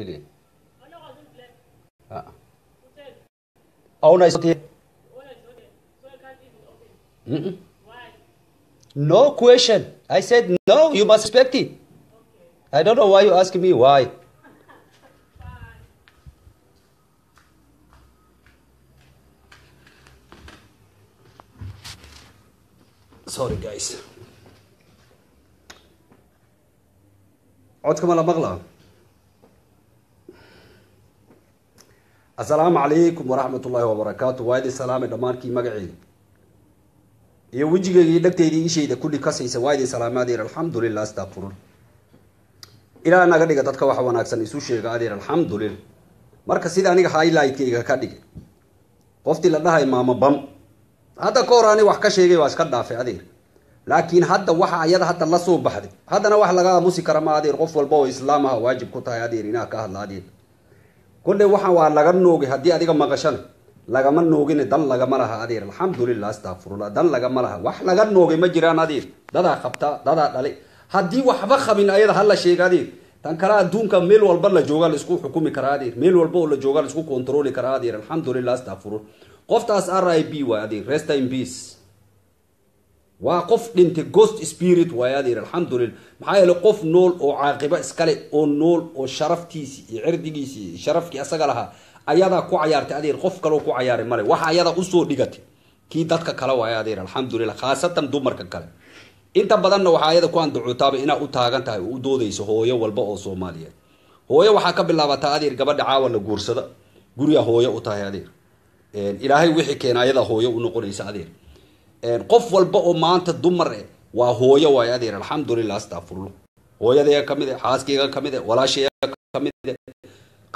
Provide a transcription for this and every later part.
Pili. Ah. Oh, not here. Mm-mm. No question. I said no. You must respect it. I don't know why you asking me why. Sorry, guys. codka ma la assalaamu calaykum waraxmat ullaahi wabarakaatu waa idin salaamay dhammaantii magaceeda iyo wejigeyga iyo dhegteyda ishayda kulli kasaysa waa idin salaamay adeer alxamdulilah astaqfirun ilaa naga dhiga dadka waxa wanaagsan isu sheega adeer alxamdulillah marka sida aniga highlightkayga ka dhigay qoftii la dhahay maamo bam. Hadda ka hor ani wax ka sheegay waa iska dhaafay adeer laakiin hadda waxa ayada hadda la soo baxday haddana wax laga aamusi kara ma adeer qof walba oo islaam ah waajib ku tahay adeer inaa ka hadla adeer kolley waxaan waa laga noogay haddii adiga maqashana lagama noogine dan lagama laha adeer alxamdulilah astaqfirullah dan lagama laha. Wax laga noogay ma jiraan adeer dadaa qabta dadaa dhale haddii waxba qabin ayada hala sheega adeer tan kale adduunka meel walba la jooga la isku xukumi karaa adeer meel walba oo la jooga la isku kontroli karaa adeer alxamdulilah astaqfirullah qoftaas r i b waay adeer rest in peace waa qof dhintay ghost spirit waay adeer alxamdulillah. Maxaa yeelay qof nool oo caaqibo iskale oo nool oo sharaftiisi iyo cirdigiisi iyo sharafkii asaga lahaa ayadaa ku cayaartay. Adeer qof kaleo ku cayaaray male waxa ayada u soo dhigatay. Kii dadka kale waay adeer khaasatan dumarka kale. Inta badanna waxaa ayada ku andacootaaba inaa u taagan tahay oo u doodayso hooyo walba oo soomaaliyeed. Hooyo waxaa ka bilaabataa adeer gabadha caawa la guursada. Guriga hooyo u tahay adeer ilaahay wixii keena ayada hooyo u noqonaysa adeer qof walba oo maanta dumar eh waa hooyo waay adeer alxamdulilah astaqfirullah hooyadayga ka mid e xaaskayga ka mid e walaashayga ka mid e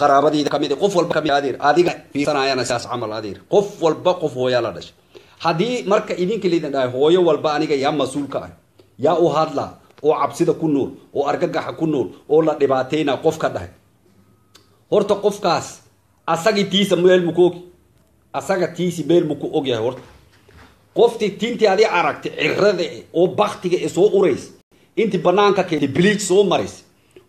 qaraabadayda ka mid e qof walba ka mid adeer adiga fiirsanayana sidaas camal adeer qof walba qof hooyaa la dhashay. Haddii marka idinka laydin dhahay hooyo walba aniga yaa mas'uulka ah yaa u hadlaa oo cabsida ku nool oo argagaxa ku nool oo la dhibaatayna qof ka dhahay. Horta qofkaas asagii tiisa meel muku ogi. Asaga tiisi meel muku ogyahay horta qoftii tintii adi aragtay cirada oo baktiga ee soo uraysa. Intii banaanka keentay biliij soo maraysa.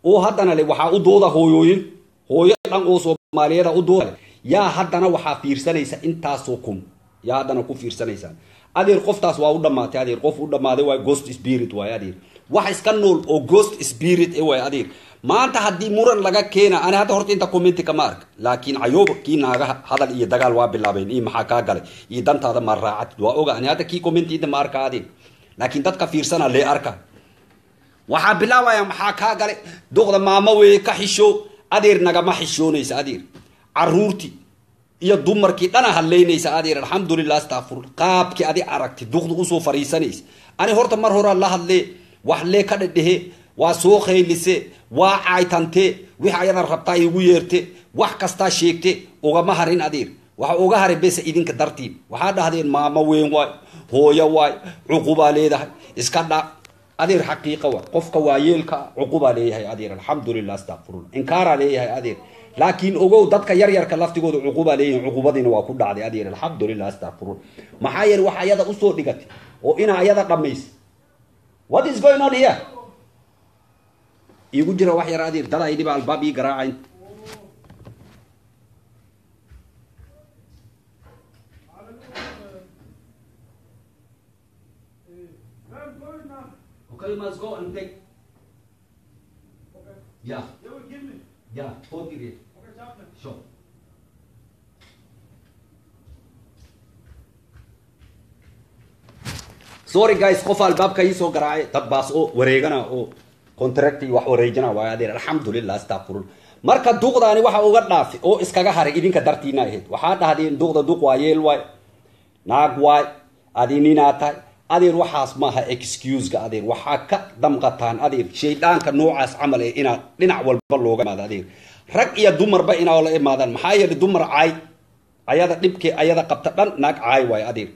Oo haddana le waxaa u dooda hooyooyin. Hooyo dhan oo soomaaliyeeda u dooda yaa haddana waxaa fiirsanaysa intaasoo kun yaa haddana ku fiirsanaysaa adeer qoftaas waa u dhammaatay adeer qof u dhammaaday waa ghost spirit waay adeer wax iska nool oo ghost spirit e waay adeer ما أنت هدي مورن لقى كينا. أنا هذا هرت أنت كومنت كمارك. لكن عيوب إيه إيه إيه كي ناقة هذا اللي دجال واب اللابين إيه محاكاة قال إيه دمت هذا مرة عت دوا. أوجا أنا هذا كي كومنت إيه مارك هذه لكن تدك فيرسنا لي أركا. وحاب لا ويا محاكاة قال دوغ ما موي كحشو أدير نجا ما حشو نيس أدير. عرورتي. يا دمر كي أنا هاللي نيس أدير. الحمد لله استغفر قاب كي أدي أركتي. دوغ دوسو فريسانيس أنا هرت مرة الله هاللي وحلي كده ده waa soo qaylise waa caaytante wix ayadan rabtaa igu yeerte wax kastaa sheegte ugama harin adeer. Waxa uga haray bese idinka dartiin. Waxaa dhahdeen maamo weyn waay hooyo waay cuqubaa leedahay. Iska dha adeer xaqiiqa waay. Qofka waayeelka cuqubaa leeyahay adeer. Alxamdulilah astaqfirullah inkaaraa leeyahay adeer. Laakiin ogow dadka yaryarka laftigooda cuqubaa leeyahay cuqubadiina waa ku dhacday adeer. Alxamdulilah astaqfirullah maxaa yeele wax ayada u soo dhigatay? Oo inaa ayada dhammaysa what is going on here igu jira wax yar aydiba albaab ii garaacayn Okay, you must go and take. Yeah. Yeah, forty rate. Sure. Sorry guys, qof albaabka ii soo garaacay dad baas oo wareegana oo contracti wax wareejina waay adeer. Alxamdulilah astaqfirullah marka duqdaani waxa uga dhaafay oo iskaga haray idinka dartiina ahayd. Waxaa dhahdeen duqda duq waa yeel waay naag waay adi ninaa tahay. Adeer waxaas maaha excuseka adeer. Waxaa ka damqataan adeer. Shaydaanka noocaas camal ee inaad dhinac walba looga imaado adeer. Rag iyo dumarba inaa la imaadaan. Maxaa yeelay dumar caay. Ayada dhibkee ayada qabta dhan naag caay waay adeer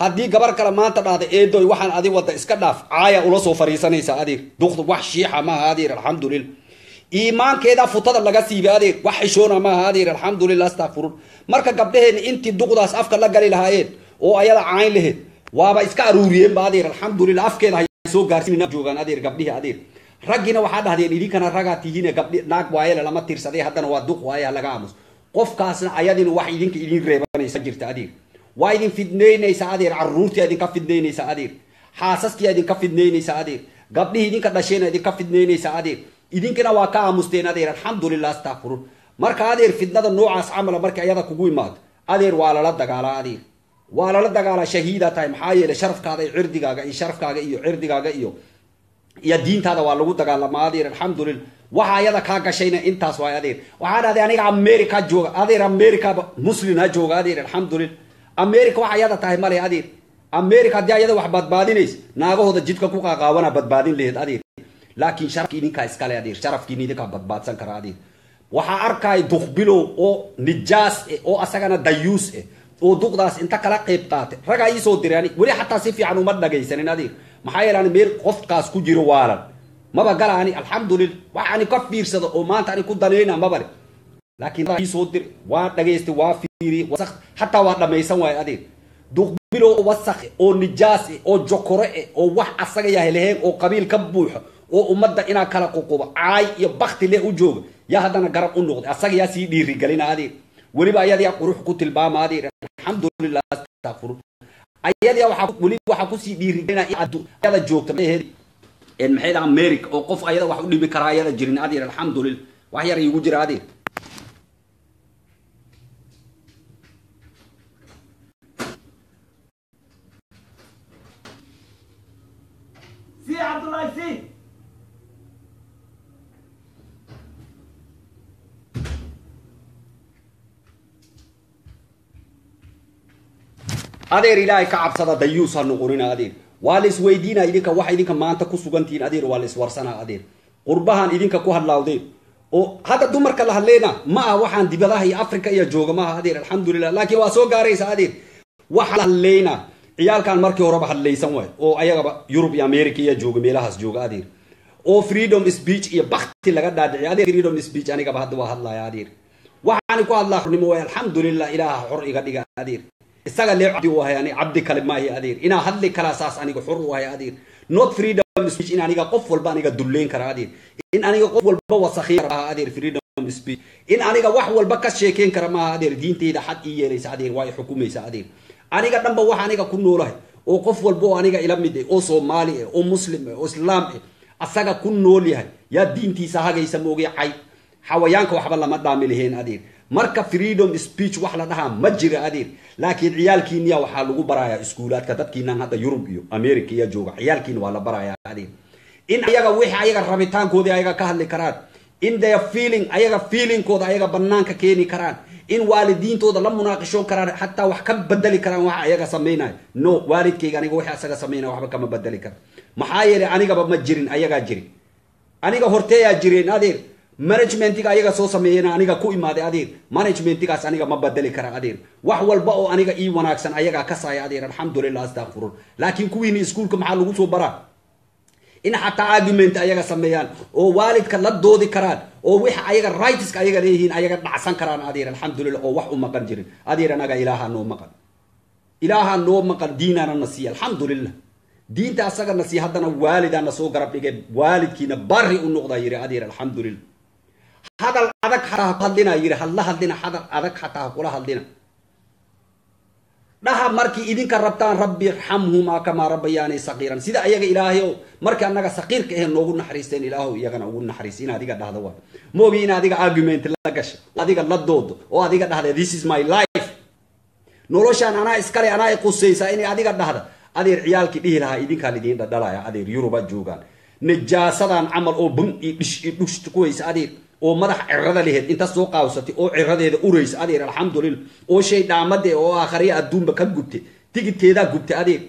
haddii gabar kale maanta dhahda eedoy waxaan adi wadda iska dhaaf. Caaya ula soo fariisanaysa adeer duqda wax shiixa maaha adeer alxamdulillah iimaankeeda futada laga siibay adeer wax xishoona maaha adeer alxamdulilah astaqfirun marka gabdhaheenna intii duqdaas afka la gali lahaayeen oo ayada cayn laheyd waaba iska aruuriyeenba adeer alxamdulilah afkeeda hay soo joogaan adeer gabdhihi adeer raggiina waxaa dhahdeen idinkana ragaa tihiine gabdhi naag waayele lama tirsaday haddana waa duq waaye laga aamus. Qofkaasna ayadina wax idinka idin reebanaysa jirta adeer waa idin fidnaynaysa adeer caruurtii idinka fidnaynaysa adeer xaasaskii idinka fidnaynaysa adeer gabdhihii idinka dhashayna idinka fidnaynaysa adeer idinkana waa ka aamusteen adeer alxamdulilah astakfirun marka adeer fidnada noocaas camala markay ayada kugu imaado adeer waa lala dagaalaa adeer waa lala dagaalaa shahiida tahay maxaa yeelay sharafkaada iyo cirdigaaga iyo sharafkaaga iyo cirdigaaga iyo iyo diintaada waa lagu dagaalamaa adeer alxamdulillah. Waxa ayada kaa gashayna intaas waay adeer waxaa dhahday aniga america jooga. Adeer americaba muslin ha jooga adeer alxamdulillah america waxa ayada tahay male adeer america haddii ayada wax badbaadinaysa naagahooda jidka ku qaaqaawana badbaadin laheed adeer laakiin sharafki idinkaa iskale adeer sharafkiina idinkaa badbaadsan kara adeer waxaa arkaya duqbilow oo nijaas eh oo asagana dayuus eh oo duqdaas inta kala qayb qaatay ragaa iisoo diray ani weli xataa si fiican uma dhagaysanin adeer maxaa yeele ani meel qofkaas ku jiro waalan. Maba gala ani alxamdulillah wax ka fiirsado oo maanta ku danayna maba le laakiin iisoo diray waa dhagaystay waa xataa waa dhamaysan waayo adeer duqbilow eh oo nijaas oo jokore eh oo wax asaga yahay laheen oo qabiil ka buuxo oo ummadda inaa kala ququbo caay iyo bakti leh u jooga yaa haddana garab u noqday. Asaga yaa sii dhiirigelina adeer weliba ayadaa qurux ku tilmaama adeer alxamdulilah astakfir ayadaa waxaa weliba waxaa ku sii dhiirigelina joogta maxay dhaha america oo qof ayada wax u dhimi karaa ayada jirin adeer alxamdulillah wax yar iigu jira adeer sii cabdullaahi sii adeer ilaahay ka cabsada dayuusa noqonina adeer. Waa la isweydiinaa idinka waxa idinka maanta ku sugantihiin adeer. Waa la iswarsanaa adeer. Qurbahan idinka ku hadlaawdeen oo hadda dumarka la hadleyna ma ah waxaan dibadaha iyo africa iyo jooga maaha adeer. Alxamdulilah laakiin waa soo gaaraysa adeer. Waxaa la hadleynaa ciyaalkan markii horeba hadlaysan waay. Oo ayagaba yurub iyo america iyo jooga meelahaas jooga adeer oo freedom speech iyo bakti laga dhaadhiciy adeer freedom speech anigaba hadda waa hadlaya adeer waxaani ku hadlaa xornimo waay alxamdulilah ilaaha xor iga dhiga adeer isaga lee cabdi u ahay ani cabdi kale maahi adeer inaa hadli kalaa saas aniga xor u ahay adeer not freedom speech in aniga qof walba aniga dulleyn kara adeer in aniga qof walba wasakhiin kara adeer freedom speech in aniga wax walba ka sheekeyn kara maaha adeer diinteyda xad ii yeelaysa adeer waa i xukumaysa adeer aniga dhanba waxa aniga ku noolahay oo qof walba oo aniga ila mid eh oo soomaali eh oo muslim eh oo islaam eh asaga ku nool yahay. Yaa diintiisa hagaysa moogay cay. Xawayaanka waxba lama dhaami laheen adeer marka freedom speech wax la dhahaa ma jira adeer laakiin ciyaalkiiniya waxaa lagu barayaa iskuulaadka dadkiinan hadda yurub iyo america iyo jooga. Ciyaalkiina waa la barayaa adeer in ayaga wixii ayaga rabitaankoodii ayaga ka hadli karaan. In their feeling ayaga feelingkooda ayaga banaanka keeni karaan in waalidiintooda la munaaqishoon karaan xataa wax ka bedeli karaan waxa ayaga samaynayo no waalidkayga aniga wixii asaga samaynaya waxba kama bedeli kara maxaa yeelay anigaba ma jirin ayagaa jirin. Aniga horteeyaa jireen adeer managementiga ayaga soo sameeyena aniga ku imaaday adeer managementigaas aniga ma bedeli kara adeer wax walba oo aniga ii wanaagsan ayagaa kasaya adeer alxamdulilah astakfirun laakiin kuwiini iskuulka maxaa lagu soo baraa? In xataa argument ayaga sameeyaan oo waalidka la doodi karaan oo wix ayaga rightska ayaga leeyihiin ayaga dhacsan karaan adeer alxamdulilah oo wax u maqan jirin. Adeer anaga ilaaha noo maqan. Ilaaha noo maqan diinana na siiya alxamdulilah diinta asaga na siiya haddana waalidaana soo garab dhigay waalidkiina bari u noqdaa yidhi adeer alxamdulilah hadal adag hataa hadlina yidhi hadla hadlina hadal adag xataa ha kula hadlina dhaha markii idinka rabtaan rabbi irxamhumaa kamaa rabbayaani saqiiran. Sida ayaga ilaahay o markii annaga saqiirka ahe noogu naxariisteen ilaahow iyagana ugu naxariis in adiga dhahda waa. Moogi in adiga argument la gasha adiga la doodo oo adiga dhahda this is my life. Noloshaan anaa iskale anaa qusaysaa inay adiga dhahda adeer ciyaalkii dhihi lahaa idinkaan idiin dhadhalaya adeer yuruba joogaan. Najaasadan camal oo bun iyo dhish iyo dhush ku haysa adeer oo madax cirada laheyd inta soo qaawsatay oo ciradeeda uraysa adeer alxamdulillah oo shay dhaamade oo aakhariya adduunba ka gubtay tigidteedaa gubtay adeer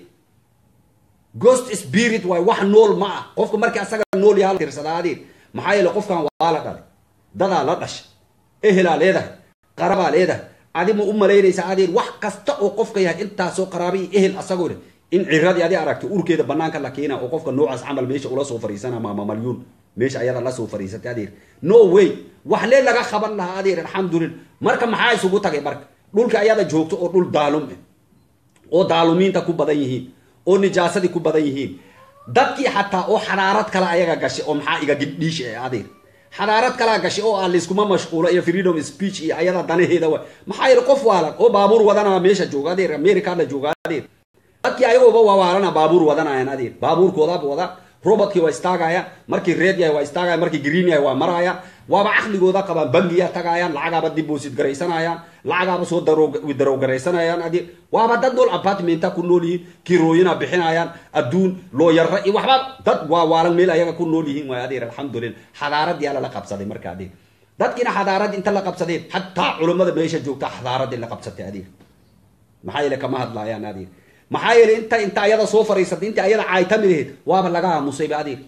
ghost spirit waay wax nool ma ah. Qofka markii asaga nool yaha tirsadaa adeer maxaa yeele qofkan waa la dhalay. Dadaa la dhashay. Ehelaa leedahay. Qarabaa leedahay. Adi ma u malaynaysa adeer wax kasta oo qofka yahay intaasoo qaraaba iyo ehel asagoo leh. In ciradii adi aragtay urkeeda banaanka la keena oo qofka noocaas camal meesha ula soo fariisana maama malyuun meesha ayada la soo fariisatay adeer no way. Wax lee laga qaban lahaa adeer alxamdulillah. Marka maxaa isugu tagay marka? Dhulka ayada joogto oo dhul daalum ah oo daalumiinta ku badan yihiin. Oo nijaasadii ku badan yihiin. Dadkii xataa oo xadaarad kale ayaga gashay oo maxaa iga gidhiish ee adeer xadaarad kalaa gashay oo aan layskuma mashquulo iyo freedom speech iyo ayada danaheeda wa maxaa yidhi qof waalan oo baabuur wadanaa meesha jooga adeer america la jooga adeer dadkii ayagooba waawaalana baabuur wadanayaan adeer baabuurkoodaaba wada robotkii waa istaagayaan markii red yahay waa istaagayaan markii green yahay waa marayaan waaba caqligooda qabaan bangiya tagaayaan lacagaaba deposit garaysanayaan lacagaaba soo darow garaysanayaan. Adeer waaba dad nool apartmenta ku nool yihiin kirooyina bixinayaan adduun looyara iyo waxba dad waa waalan meel ayaga ku nool yihiin waay adeer alxamdulillah xadaaradii ala la qabsaday marka adeer dadkiina xadaarad inta la qabsadeen xataa culummada meesha joogta xadaaradii la qabsatay adeer maxaa yeele kama hadlaayaan adeer maxaa yeele inta inta ayada soo fariisatay inta ayada caaytami laheyd waaba laga aamusayba adeer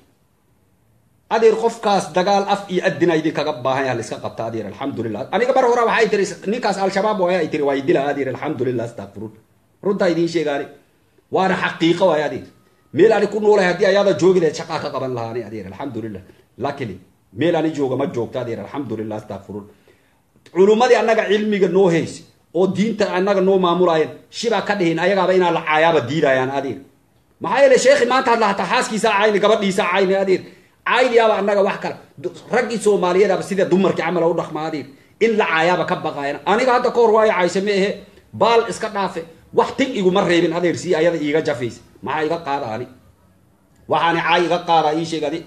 adeer qofkaas dagaal af iyo adina idinkaga baahan yaha laiska qabta adeer alxamdulilah aniga mar hore waxay tiri ninkaas al-shabaab waay ay tiri waa idila adeer alxamdulilah astaqfirun runtaa idiin sheegaani. Waana xaqiiqo waay adeer meel ani ku noolahay haddii ayada joogi shaqaa ka qaban lahaani adeer alxamdulilah lakini meel ani jooga ma joogto adeer alxamdulilah astaqfirun culummadii annaga cilmiga noo haysa oo diinta annaga noo maamulaayeen. Shibaa ka dhihin ayagaaba inaa la caayaaba diidayaan adeer maxaa yeele sheekhi maanta hadla hataa xaaskiisa cayni gabadhiisa cayni adeer caydiyaaba annaga wax kale. Raggii soomaaliyeedaba sida dumarkii camal u dhaqma adeer in la caayaaba ka baqayan aniga hadda kahor waayo cayse ma ahe baal iska dhaafe. Wax tin iguma reebin adeer si ayada iiga jafaysa maxaa iga qaada ani? Waxaani caay iga qaadaa ii sheeg adi.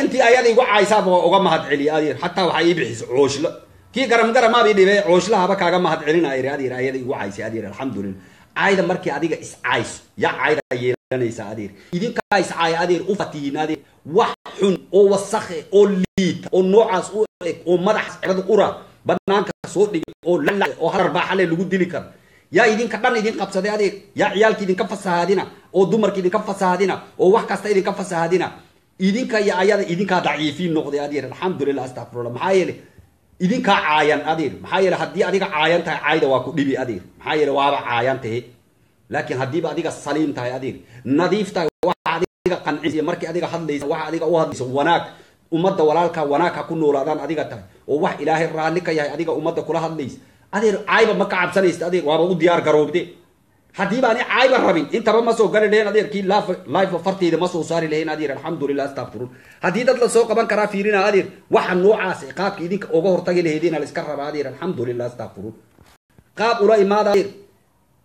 Intii ayada igu caysaaba waa uga mahad celiya adeer xataa waxaa ii bixisa cooshlo kii garam garamaaba ii dhibe cooshlahaba kaaga mahad celinaya adeer ayada igu caysay adeer alxamdulillah caayda markii adiga is cayso ya cayda yeelanaysa adeer idinkaa is caaya u fatihin adeer wax xun oo wasakhe oo liita oo noocaas u eg oo madaxa cirada ura banaanka soo dhigay oo lala oo harbaaxale lagu dili karo. Yaa idinka dhan idin qabsaday adeer yaa ciyaalka idinka fasahaadina oo dumarka idinka fasahaadina oo wax kasta idinka fasahaadina idinka iyo ayada idinkaa daciifiin noqday adeer alxamdulillah astaqfirullah maxaa yeele idinkaa caayan adeer maxaa yeele haddii adiga caayan tahay caayda waa ku dhibi adeer maxaa yeele waaba caayan tahe laakiin haddiiba adiga saliim tahay adeer nadiif tahay waxa adiga qancisa markii adiga hadlaysa waxa adiga u hadlaysa wanaag. Ummadda walaalka wanaag ha ku noolaadaan adiga tahay. Oo wax ilaahay raalli ka yahay adiga ummadda kula hadlaysa. Adeer caayba ma ka cabsanaysa adeer waaba u diyaar garoobde haddiiba ani caayba rabin intaba ma soo gari lahayn adeer kii life farteyda ma soo saari lahayn adeer alxamdulillah astaqfirun haddii dad la soo qaban karaa fiirina adeer waxa noocaas qaabka idinka uga hortagi lahaydina la iska raba adeer alxamdulillah astaqfirun qaab ula imaada adeer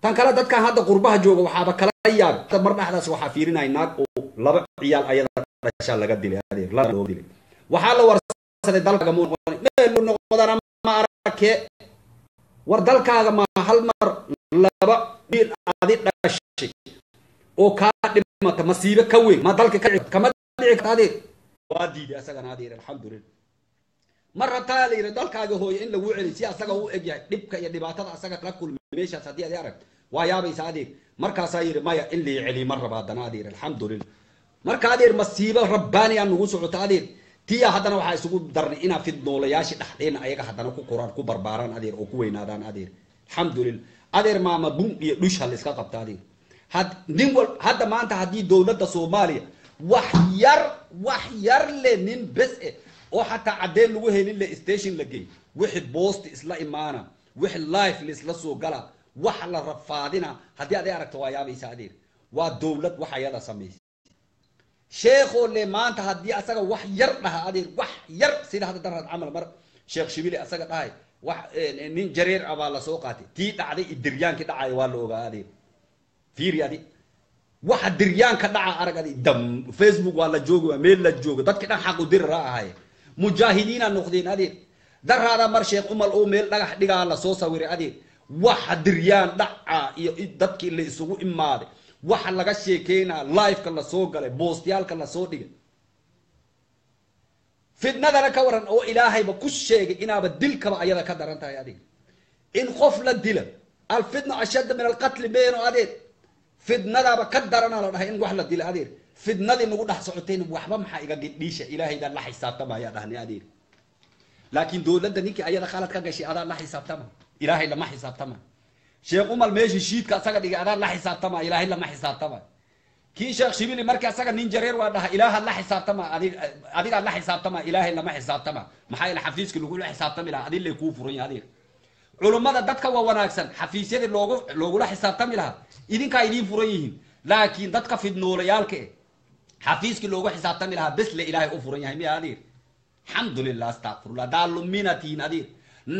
tan kale dadkan hadda qurbaha jooga waxaaba kala yaab. Mar dhexdaas waxaa fiirinaya naag oo laba ciyaal ayada dhashaa laga dilay adeer loo dilay. Waxaa la warsaday dalkaaga meelu noqdana ma arake war dalkaaga ma hal mar laba wiil adi dhashay. Oo kaa dhimata masiibe ka weyn ma dalka ka kama dhici karta waa diiday asagana adeer alxamdulillah. Mar hataa la yidhi dalkaaga hooye in lagu celiy si asaga u eg yahay dhibka iyo dhibaatada asaga kala kulmay meeshaas haddii adi aragto waa yaabaysa adeer markaasaa yidhi maya in lai celiy mar raba haddana adeer alxamdulillah. Marka adeer masiibo rabbaani aan nugu socoto adeer tiya haddana waxaa isugu darnay inaa fidnoolayaashii dhexdeena ayaga haddana ku koraan ku barbaaraan adeer oo ku weynaadaan adeer. Alxamdulillah adeer maama bun iyo dhush ha la iska qabta adeer had nin wal hadda maanta haddii dowladda soomaaliya wax yar wax yar le nin bes eh oo xataa caddeen lagu helin le station la gey wixii boosti isla imaana wixii life la isla soo gala wax la rafaadina haddii aday aragto waa yaabaysa adeer. Waa dowlad wax ayada samaysa sheekoo le maanta haddii asaga wax yar dhaha adeer wax yar sida hadda darad camal mar. Sheekh shibili asaga dhahay wax nin jareer ah baa la soo qaatay. Tii dhacday i diryaankii dhacaya waa la ogaa adeer fiiri adi waxa diryaanka dhaca arag adi dam facebook waa la joogi waa meel la joogo. Dadki dhan xaq u dirara ahaye mujaahidiina noqdeen adeer daraada mar sheekh umal oo meel dhagax dhigaa la soo sawiray adeer waxa diryaan dhaca iyo dadkii la isugu imaaday waxa laga sheekeynaa liveka lasoo galay boostiyaalka lasoo dhigay fidnadana ka waran oo ilaahayba ku sheegay inaaba dilkaba ayada ka daran tahay adeer in qof la dila alfitna ashadda min alqatli beeno adeer fidnadaaba ka darana la dhahay in wax la dila adeer fidnadii nagu dhex socotayna waxba maxaa iga gidhiisha ilaahaydaan la xisaabtamaya dhahnay adeer laakiin dowladda ninkii ayada khalad gashay adaa la xisaabtama ilaahay lama xisaabtama sheekh umal meeshii shiidka asaga dhigay adaa la xisaabtama ilaahay lama xisaabtama kii sheekh shibili markii asaga nin jareer waa dhaha ilaaha la xisaabtama adigaa la xisaabtama ilaahay lama xisaabtama maxaa yeele xafiiska lagula xisaabtami lahaa adin lay kuu furan yahay adeer culummada dadka waa wanaagsan xafiisyadii loogu loogula xisaabtami lahaa idinkaa idiin furan yihiin laakiin dadka fidnoolayaalka eh xafiiskii loogu xisaabtami lahaa besle ilaahay u furan yahay miya adeer alxamdulilah astaqfirullah daalumina tihiin adeer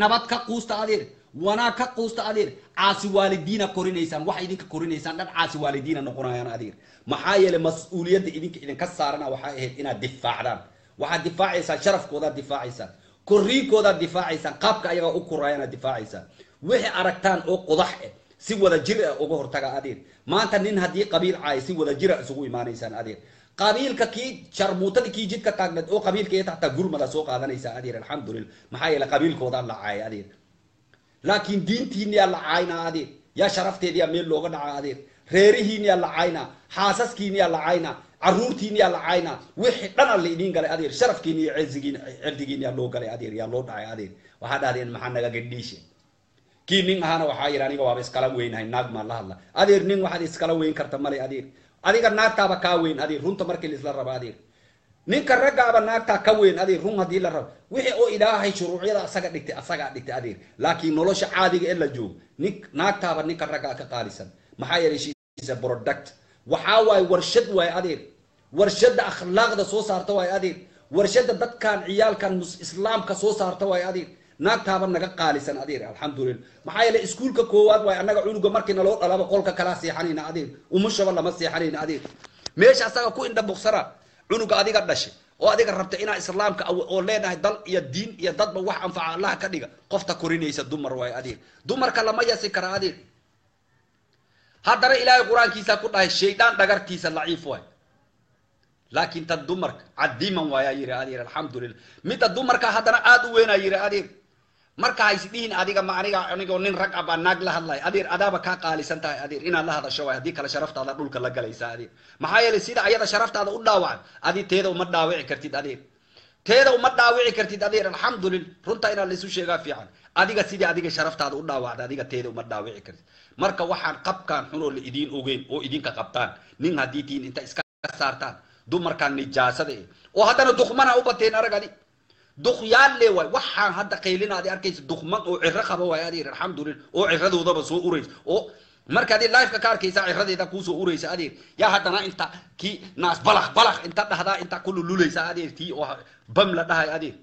nabad ka quusta adeer wanaag ka quusta adeer caasi waalidiina korinaysaan waxa idinka korinaysaan dhan caasi waalidiina noqonayaan adeer maxaa yeelay mas'uuliyadda idinka idinka saarana waxay ahayd inaad difaacdaan. Waxaad difaacaysaan sharafkoodaad difaacaysaan korriinkoodaad difaacaysaan qaabka ayagaa u koraayaanaad difaacaysaan wixii aragtaan oo qodax eh si wada jir ah uga hortaga adeer maanta nin haddii qabiil caaya si wada jira isugu imaanaysaan adeer qabiilka kii sharmuutadii kii jidka taagneed oo qabiilka taxtaa gurmada soo qaadanaysaa adeer alxamdulillah. Maxaa yeele qabiilkoodaa la caaya adeer laakiin diintiiniyaa la caynaa adeer yaa sharafteediyaa meel looga dhaca adeer reerihiiniyaa la caynaa xaasaskiiniyaa la caynaa caruurtiiniyaa la caynaa wixii dhan alla idiin galay adeer sharafkiini iyo cizigiin cirdigiiniyaa loo galay adeer yaa loo dhacay adeer waxaa dhahdeen maxaa naga gadhiishe kii nin ahaana waxaa yidhi aniga waaba iskala weynahay naag maan la hadla. Adeer nin waxaad iskala weyn karta male adeer. Adiga naagtaaba kaa weyn adeer runta markii laisla raba adeer ninka raggaaba naagtaa ka weyn adeer run haddii la rabo. Wixii oo ilaahay shuruucyada asaga dhigtay asagaa dhigtay adeer laakiin nolosha caadiga ee la joogo nin naagtaaba ninka raggaa ka qaalisan. Maxaa yeelay shiisa product. Waxaa waaye warshad waaye adeer warshadda akhlaaqda soo saarta waaye adeer warshadda dadkan ciyaalkan islaamka soo saarta waaye adeer naagtaaba naga qaalisan adeer alxamdulillah maxaa yeelay iskuulka koowaad waaye annaga cunuga markii naloo dhalaba qolka kalaa seexanayna adeer umushaba lama seexanayna adeer meesha asaga ku indha buksana cunuga adiga dhashay oo adiga rabta inaa islaamka oo leenahay dal iyo diin iyo dadba wax anfaca allaha ka dhiga qofta korinaysa dumar waaye adeer dumarka lama yasi kara adeer haddana ilaahay qur-aankiisa ku dhahay shaydaan dhagartiisa laciif waay laakiin tan dumarka cadiman waayaa yiri adeer alxamdulillah midda dumarka haddana aada u weynaa yiri adeer marka haysdhihin adiga ma aniga anigoo nin rag ah baa naag la hadlaya adeer adaaba kaa qaalisan tahay adeer inaad la hadasho waay haddii kale sharaftaada dhulka la galaysa adeer maxaa yeelay sida ayada sharaftaada u dhaawacan adi teeda uma dhaawici kartid adeer teeda uma dhaawici kartid adeer alxamdulillah runta inaad laisu sheegaa fiican adiga sidii adiga sharaftaada u dhaawacda adiga teeda uma dhaawici kartid marka waxaan qabkaan xunoo la idiin ogeyn oo idinka qabtaan nin haddii tihiin inta iska saartaan dumarkaan nijaasada eh oo haddana dukmana u bateen arag adi duqyaan le waay waxaan hadda qaylinaadi arkaysa dukman oo ciro qaba waay adeer alxamdulillah oo ciradoodaba soo uraysa oo marka adi lifeka ka arkaysa ciradeeda kuusoo uraysa adeer yaa haddana inta kii naas balak balak inta dhahdaa inta kulululaysa adeer tii oo bam la dhahay adeer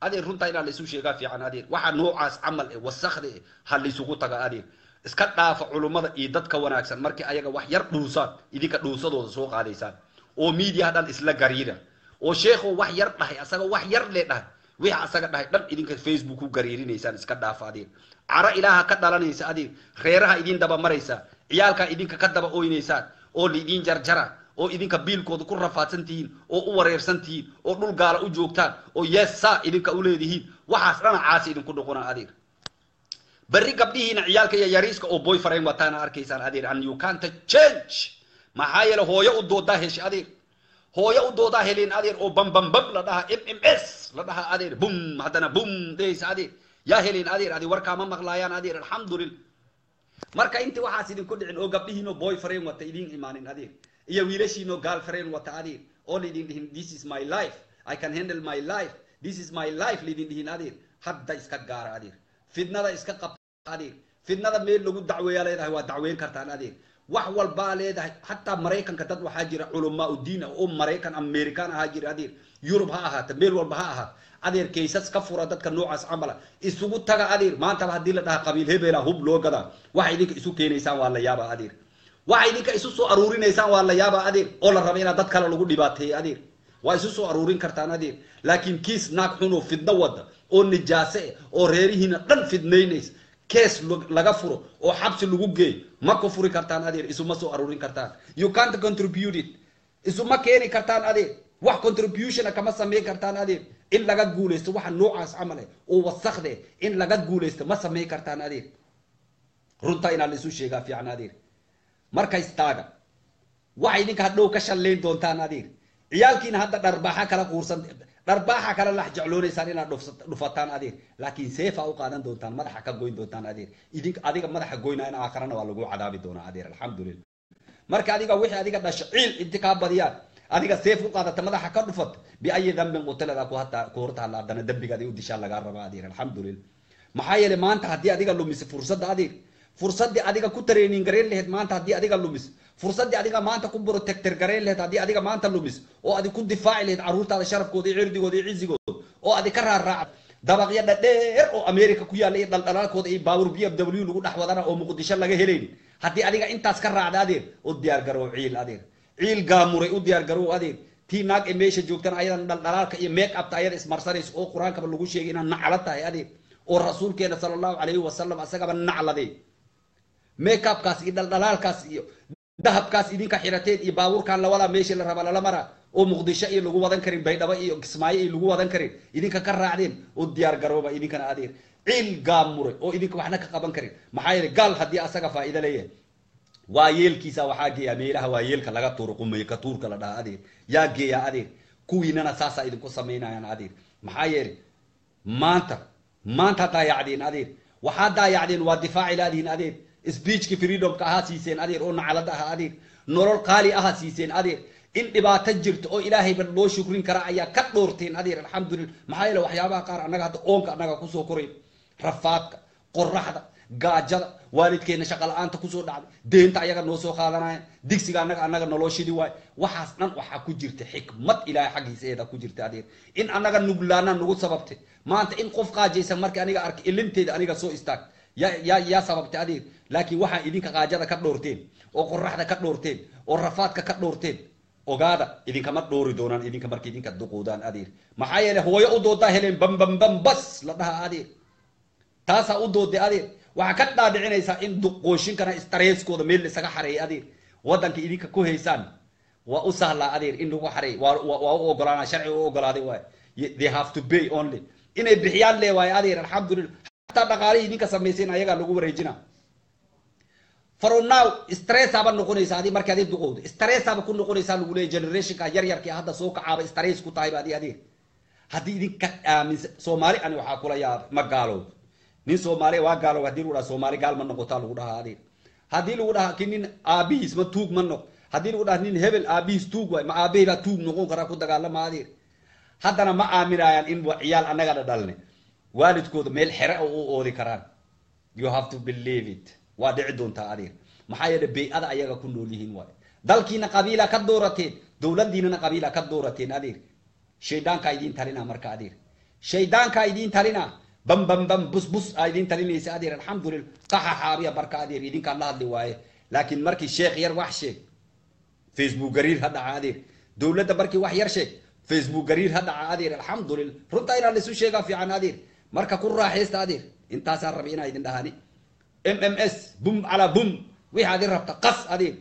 adeer runtaa inaa laisu sheegaa fiican adeer waxaa noocaas camal eh wasakda eh ha laysugu taga adeer iska dhaafa culummada iyo dadka wanaagsan markii ayaga wax yar dhuusaan idinka dhuusadooda soo qaadaysaan oo miidiyaha dhan isla gariira oo sheekho wax yar dhahay asaga wax yar lee dhahay wixii asaga dhahay dhan idinka facebook ku gariirinaysaan iska dhaafa adeer caro ilaaha ka dhalanaysa adeer reeraha idin daba maraysa ciyaalkaa idinka ka daba oynaysaan oo laidin jarjara oo idinka biilkooda ku rafaadsan tihiin oo u wareersan tihiin oo dhul gaala u joogtaan oo yeessaa idinka u leedihiin waxaas dhana caasi idinku noqona adeer berri gabdhihiina ciyaalka iyo yariiska oo boy farayn wataana arkaysaan adeer and you can't change maxaa yeele hooyo u doodaa hesha adeer hooyo u doodaa heleen adeer oo bambambam la dhaha m m s la dhaha adeer. Bum haddana bum dhehaysa adeer. Yaa heleen adeer adi warkaa ma maqlaayaan adeer alxamdulillah marka inti waxaas idinku dhicin oo gabdhihiinoo boy farayn wata idin imaanin adeer. Iyo wiilashiinoo gaal farayn wata adeer. Oo laydin dhihin this is my life. I can handle my life. This is my life laydin dhihin adeer. Hadda iska gaara adeer. Fidnada iska qab adeer. Fidnada meel lagu dacweeyaa leedahay waa dacweyn kartaan adeer wax walbaa leedahay. Hataa maraykanka dad waxaa jira culamaa udiin oo maraykan american ahaa jira adeer yurub ha ahaata meel walba ha ahaat adeer kaysas ka fura dadka noocaas camala isugu taga adeer maantaba haddii la dhaha qabiil hebela hub loo gadaa. Waxa idinka isu keenaysaan waa la yaabaa adeer waxa idinka isu soo aruurinaysaan waa la yaabaa adeer oo la raba inaad dad kale lagu dhibaateeyo adeer waa isu soo aruurin kartaan adeer laakiin kiis naag xunoo fidno wada oo nijaase oo reerihiina dhan fidnaynaysa kees laga furo oo xabsi lagu geeyo ma ku furi kartaan adeer isuma soo aruurin kartaan. You can't contribute it. Isuma keeni kartaan adeer. Wax contributiona kama samayn kartaan adeer. In laga guulaysto waxa noocaas camal eh oo wasakde in laga guulaysto ma samayn kartaan adeer. Runta inaa la isu sheegaa fiican adeer. Marka istaaga waxa idinka hadhow ka shallayn doontaan adeer. Ciyaalkiina hadda dharbaaxa kala quursan dharbaaxa kala lax jecloonaysaan inaad dhufataan adeer laakiin seefa u qaadan doontaan madaxa ka goyn doontaan adeer idink adiga madaxa goynaa in aakharana waa lagu cadaabi doonaa adeer alxamdulillah. Marka adiga wixii adiga dhasho ciil inti kaa badiyaan adiga seef u qaadata madaxa ka dhufat biayi dambin qutilada ku hortaalla haddana dembigaadi u dishaa lagaa rabaa adeer alxamdulillah. Maxaa yeelay maanta haddii adiga lumise fursadda adeer fursaddii adiga ku tareenin garayn lahayd maanta haddii adiga lumis fursaddii adiga maanta ku protector garayn lahayd haddii adiga maanta lumis oo adi ku difaaci lahayd carruurtaada sharafkooda iyo cirdigooda iyo cizigooda oo adi ka raarraaca dabaqyo dhadheer oo america ku yaalla iyo dhaldhalaalkooda iyo baawur b f w lagu dhex wadana oo muqdisho laga helayn. Haddii adiga intaas ka raacda adeer u diyaar garow ciil adeer. Ciil gaamuray u diyaar garow adeer. Tii naag ee meesha joogtana ayadan dhaldhalaalka iyo make upta ayada ismarsanayso oo qur'aankaba lagu sheegay inaad nacla tahay adeer oo rasuulkeena sala allahu calayhi wasalam asagaba nacladee. Make iyo dhaldhalaalkaas iyo dahabkaas idinka xirateen iyo baabuurkan lawadaa meeshii la raba lala maraa oo muqdisho iyo lagu wadan karin baydhabo iyo kismaayo iyo lagu wadan karin. Idinka ka raacdeen u diyaar garooba idinkana adeer. Ciil gaamure oo idinka waxna ka qaban karin. Maxaa yeele gaal haddii asaga faa'iido leeyahay. Waa yeelkiisa waxaa geeya meelaha waa yeelka laga tuuro qumay ka tuurka la dhaha adeer. Yaa geeya adeer. Kuwiinana saasaa idinku samaynayaan adeer. Maxaa yeele maanta maanta daayacdeen adeer. Waxaa daayacdeen waa difaaci laadihin adeer speechki freedomka ahaa siiseen adeer oo naclada aha adeer nolol qaali aha siiseen adeer. In dhibaato jirto oo ilaahayba loo shukrin kara ayaa ka dhoorteen adeer. Alxamdulillah maxaa yeele waxyaabaha qaar annaga hadda oonka annaga ku soo koray rafaadka qoraxda gaajada waalidkeena shaqa la'aanta ku soo dhacday deenta ayaga noo soo digsiga annaga annaga naloo shidi waayo. Waxaas dhan waxaa ku jirta xikmad ilaahay xaggiisa eeda ku jirta adeer. In annaga nuglaana nagu sababtay maanta in qof qaajaysan markii aniga arkay ilinteeda aniga soo istaag sababtay adeer laakiin waxaa idinka qaajada ka dhoorteen oo qoraxda ka dhoorteen oo rafaadka ka dhoorteen ogaada idinkama dhoori doonaan idinka marka idinka duquudaan adeer maxaa yeele hooyo u doodaa heleen bam bam bam bas la dhaha adeer taasaa u dooday adeer waxaa ka dhaadhicinaysaa in duqooshinkana stareeskooda meel isaga xareeyay adeer waddanka idinka ku haysaan waa u sahlaa adeer in lagu xareey waa waa u ogolaana sharci u ogolaaday waay they have to pay only inay bixiyaan lee waayo adeer alxamdulillah hataa dhaqaalihii idinka samayseen ayagaa lagu wareejina. From now stressaaba noqonaysa adi markii adi duqowda stressaaba ku noqonaysaa lagu leeyahy generationka yar hadda soo kacaaba stress ku tahayba adi adeer haddii idinka aaminsa soomaali ani waxaa kula yaabay ma gaalowd nin soomaaliya waa gaalow haddii lagu dhaha soomaali gaal ma noqotaa lagu dhahaa adeer haddii lagu dhaha ki nin aabihiis ma tuug ma noq. Haddii lagu dhaha nin hebel aabihiis tuug waay ma aabahii baa tuug noqon karaa ku dagaalama adeer haddana ma aaminayaan in ciyaal annagana dhalne waalidkooda meel xere oo u oodi karaan you have to believe it waa dhici doontaa adeer maxaa yeele bay-ada ayaga ku nool yihiin waay dalkiina qabiila ka doorateen dowladiinana qabiila ka doorateen adeer shaydaankaa idiin talina marka adeer shaydaankaa idiin talina bam bam bam bus bus aa idiin talinaysa adeer alxamdulillah qaxa xaabiya barka adeer idinkaan la hadli waaye laakiin markii sheekh yar wax sheeg facebook gariir ha dhaca adeer dowladda markii wax yar sheeg facebook gariir ha dhaca adeer alxamdulillah runtaa inaa laisu sheegaa fiican adeer marka ku raaxaysta adeer intaasaan rabay inaa idin dhahani m m s bum calaa bum wixii adin rabta qas adeer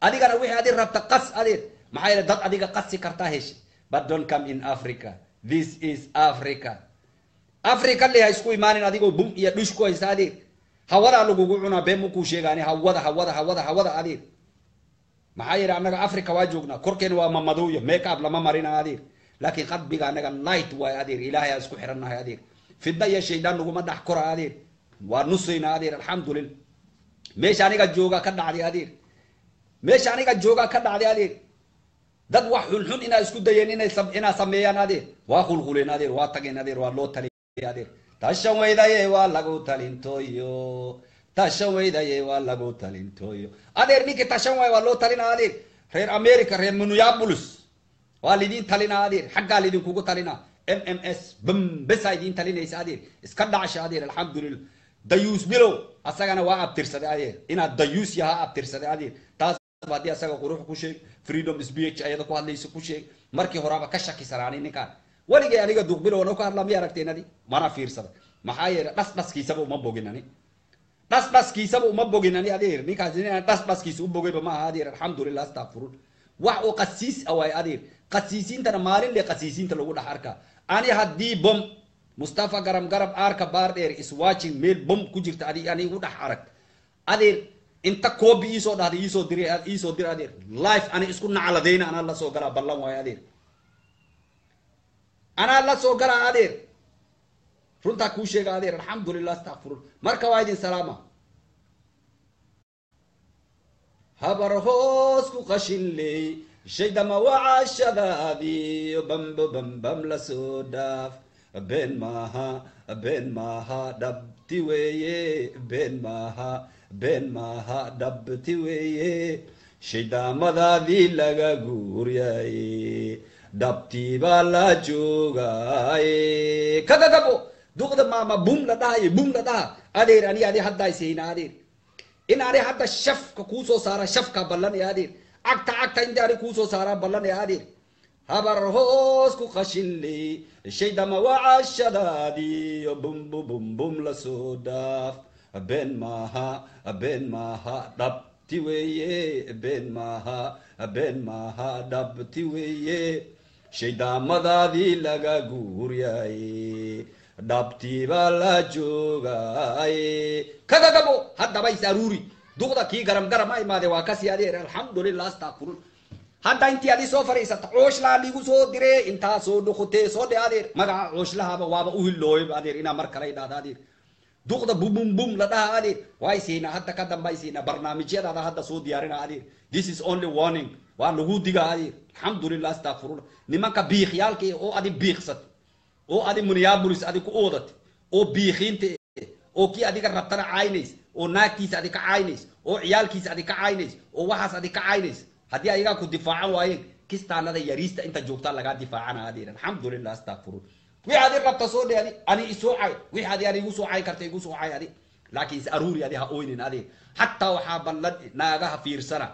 adigana wixii adin rabta qas adeer maxaa yeele dad adiga qasi kartaa heshe but don't come in africa this is africa africa le ha isku imaanin adigoo bum iyo dhush ku haysta adeer hawadaa lagugu cunaa been makuu sheegaani hawada hawada hawada hawada adeer maxaa yeele annaga africa waa joognaa korkeena waa mamadowya make up lama marina adeer laakiin qalbiga annaga night waay adeer ilaahay aan isku xirannahay adeer fidna iyo shaydaan naguma dhex kora adeer waa nusayna adeer alxamdulillah meesha aniga jooga ka dhacday adeer meesha aniga jooga ka dhacday adeer dad wax xunxun inaa isku dayeen inaa sameeyaan adeer waa qulquleen adeer waa tageen adeer waa loo taliyay adeer tashan weydaye waa lagu talintooyo. Tashan weydaye waa lagu talintooyo. Adeer ninkii tashan waay waa loo talina adeer reer america reer minneapolis. Waa lidiin talina adeer xaggaa lidinkugu talina MMS بم بس هاي دين تلين إيس ادير اسكاد عش ادير الحمد لله دايوس بلو اساغانا وا ابتر سد ادير إنا دايوس يا ابتر سد تاس بادي اساغا قروح كوشي فريدوم اس بي اتش ايدا كو هادليس كوشي ماركي هورابا كشكي سراني نيكا ولي جاي انيغا دوق بلو أنا كو هادلا ميارك نادي مارا فير سد ما هاي بس بس كي سبو مبوغيناني بس بس كي سبو مبوغيناني ادير نيكا زين بس بس كي سبو بوغي بما ادير الحمد لله استغفر الله وا قسيس أو اي ادير ترى مارين لقسيسين ترى لو دحركة. Ani haddii bom mustafa garam garab aarka baar dheer is watching meel bom ku jirta adi ani igu dhex arag. Adeer inta koobi iisoo dhahday iisoo dir iisoo dir adeer life ani isku nacladayna anaa la soo galaa ballan waayo adeer anaa la soo galaa adeer runtaa kuu sheega adeer alxamdulillah astaqfirun marka waa idin salaama. Habar hoos ku qashinley shaydama wacashadaadii bambo bambam la soo dhaaf been maaha been maaha dhabti weeye been maaha been maaha dhabti weeye shayddaamadaadii laga guuryaye dhabtii baa la joogaaye kakakabo duqda maama bum la dhahaye bum la dhaha adeer ani adi haddaysayna adeer in ani hadda shafka kuusoo saara shafka ballan e adeer cagta cagta inti ani kuusoo saara ballan e adeer habar hoos ku qashinle shaydama wacashadaadiyo bumbu bumbum la soo dhaaf been maaha been maaha dhabti weeye been maaha been maaha dhabti weeye shayddaamadaadii laga guuryaye dhabtii baa la joogaaye kakakabo haddaba is aruuri duqda kii garam garam a imaade waa kasi adeer alxamdulilah astakfirun hadda intii adi soo fadhiisata cooshlaa ligu soo dire intaa soo dhukutee soo dhe adeer magaca cooshlahaba waaba uhilooy adeer inaa mar kale idhahda adeer duqda bubum bum la dhaha adeer waa siinaa hadda ka damba siinaa barnaamijyadaada hadda soo diyaarina adeer this is only warning. waa lagu diga adeer alxamdulilah astakfirullah nimanka biikyaalka oo adi biiksat oo adi minneapolis adi ku oodat oo biikiinta oo kii adiga rabtana caynays oo naagtiisa adi ka caynays oo ciyaalkiisa adi ka caynays oo waxaas adi ka caynays haddii ayagaa ku difaacan waayeen kistaanada yariista inta joogtaa lagaa difaacana adeer alxamdulilah astakfirun wixi adi rabta soo dhe adi ani isoo cay wixi adi ani igu soo cay karta igu soo cay adi laakiin is aruuri adi ha oynin adeer hataa waxaa ballan naagaha fiirsana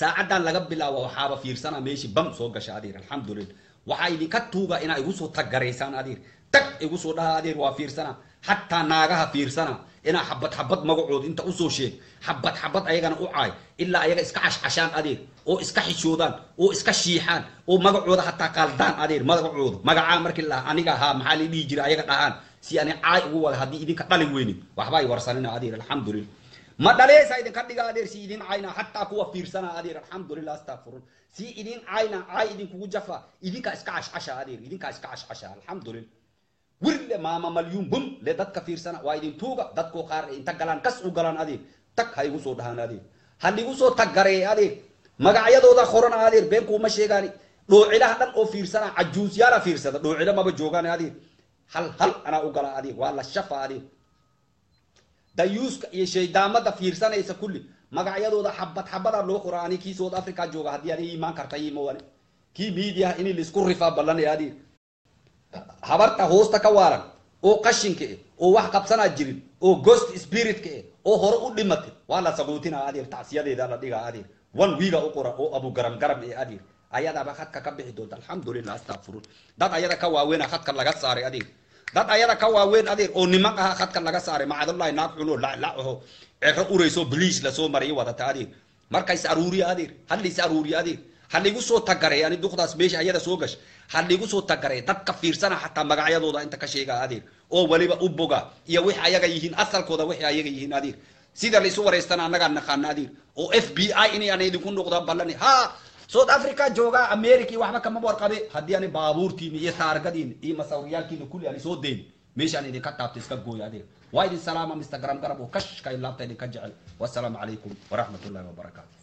saacaddan laga bilaabo waxaaba fiirsana meeshii bam soo gasha adeer alxamdulilah waxaa idinka tuuga inaa igu soo taggaraysaan adeer tag igu soo dhaha adeer waa fiirsana hataa naagaha fiirsana inaa xabad xabad magacood inta usoo sheeg xabad xabad ayagana u caay ilaa ayaga iska cashcashaan adeer oo iska xishoodaan oo iska shiixaan oo magacooda hataa qaaldaan adeer magacooda magacaa markii la aniga ahaa maxaa la dhihi jira ayaga dhahaan si ani caay ugu wada haddii idinka dhalin weynin waxba ay warsanina adeer alxamdulilah ma dhaleesa idinka dhiga adeer si idin cayna hataa kuwa fiirsana adeer alxamdulilah astakfirun si idin cayna caay idinkugu jafa idinkaa iska cashcasha adeer idinkaa iska cashcasha alxamdulilah wirle maama le dadka fiirsana. Waa idin tuuga dadkoo qaar inta galaan kas u galaan adeer tag ha igu soo dhahaan adeer ha ligu soo taggaree adeer magacyadooda qorana adeer been kuuma sheegaani. Dhoocilaha dhan oo fiirsana cajuusyaala fiirsada dhoocilo maba joogaan adeer hal hal anaa u gala adeer waa la shafa adeer dayuuska iyo shaydaamada fiirsanaysa kulli. Magacyadooda xabad xabadaa loo qora ani kii south africa jooga haddii ani imaan karta imawane kii miidiyaha in la isku rifaa ballanaya adeer habarta hoosta ka waaran oo qashinka eh oo wax qabsanaa jirin oo ghost spiritka eh oo hore u dhimatay waa la sagootina adeer tacsiyadeeda la dhigaa adeer one wiiga u qora oo abu garam garam ee adeer ayadaba khadka ka bixi doonta alxamdulilah astakfirun dad ayada ka waaweena khadka laga saaray adeer dad ayada ka waaweyn adeer oo niman aha khadka laga saaray macadallahi naag xuno laclacaho cero urayso bliis lasoo mariyo wadata adeer marka is aruuriya adeer hal is aruuriya adeer ha ligu soo tagaray ani duqdaas meesha ayada soo gash ha ligu soo tagaray dadka fiirsana xataa magacyadooda inta ka sheega adeer oo weliba u boga iyo wixi ayaga yihiin asalkooda wixi ayaga yihiin adeer sida laisu waraystana annagaa naqaana adeer oo f b i inay ana idinku noqdaan ballani ha south africa joogaa america iyo waxba kama warqabe haddii ani baabuurtiina iyo taargadiina iyo masawiriyaalkiina kulli ani soo dayn meeshaan idinka taabta iska gooya adeer waa idin salaama garam garab oo kashka laabta idinka jecel wassalaamu calaykum waraxmat ullahi wabarakaatu